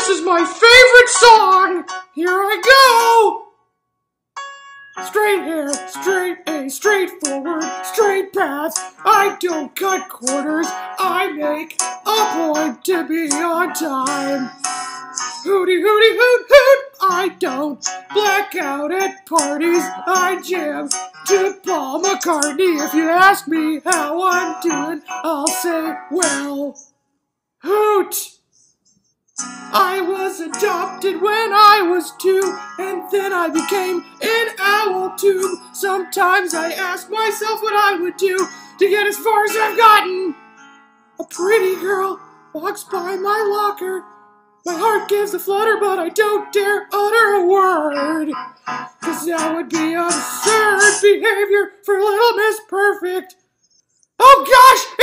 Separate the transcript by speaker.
Speaker 1: This is my favorite song. Here I go. Straight hair, straight A, straightforward, straight path. I don't cut corners. I make a point to be on time. Hooty hooty hoot hoot. I don't black out at parties. I jam to Paul McCartney. If you ask me how I'm doing, I'll say, well. I was adopted when I was two, and then I became an owl too. Sometimes I ask myself what I would do to get as far as I've gotten. A pretty girl walks by my locker. My heart gives a flutter, but I don't dare utter a word. Cause that would be absurd behavior for Little Miss Perfect. Oh gosh!